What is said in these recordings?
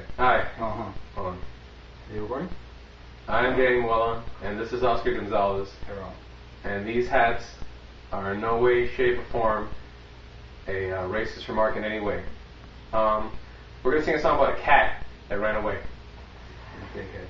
Okay. Hi. Uh huh. Hold on. Are you recording? I'm Danny Muella, and this is Oscar Gonzalez. Hello. And these hats are in no way, shape, or form a uh, racist remark in any way. Um, we're gonna sing a song about a cat that ran away. Okay, okay.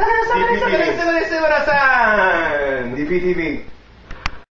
だからさ、さん、DPTV。